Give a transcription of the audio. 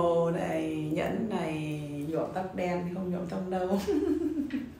hồ này nhẫn này nhuộm tóc đen không nhuộm tóc đâu